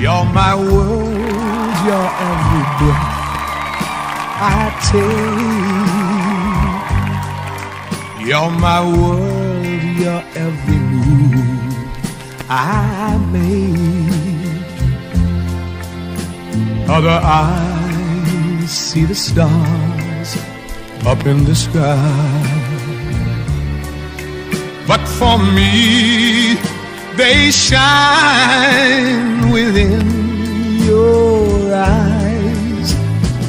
You're my world, you're every breath I take. You're my world, you're every move I make. Other eyes see the stars up in the sky. But for me, they shine within your eyes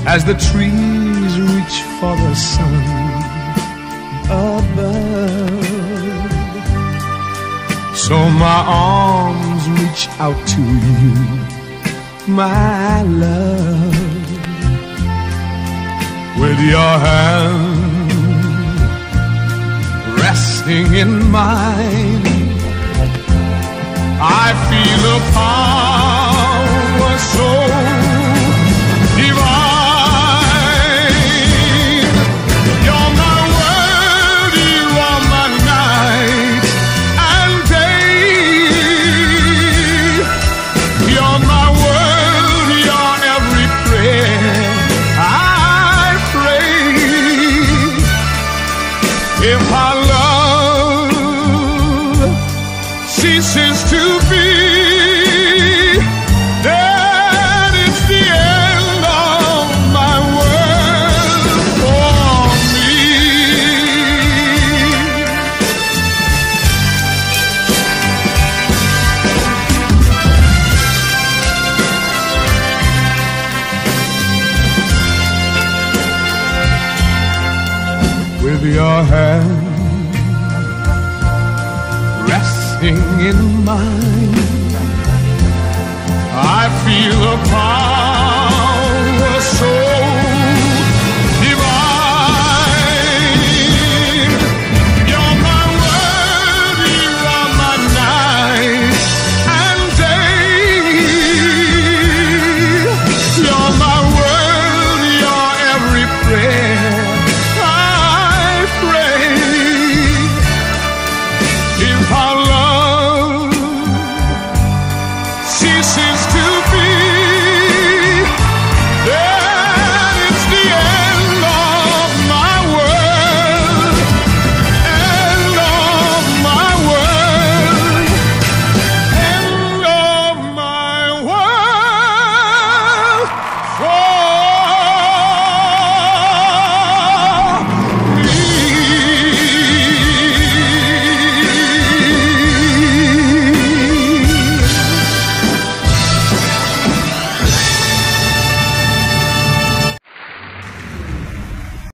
as the trees reach for the sun above. So my arms reach out to you, my love, with your hand resting in mine. I power divine. You're my world, you are my night and day. You're my world, you're every prayer I pray. If our With your hand resting in mine. I feel a power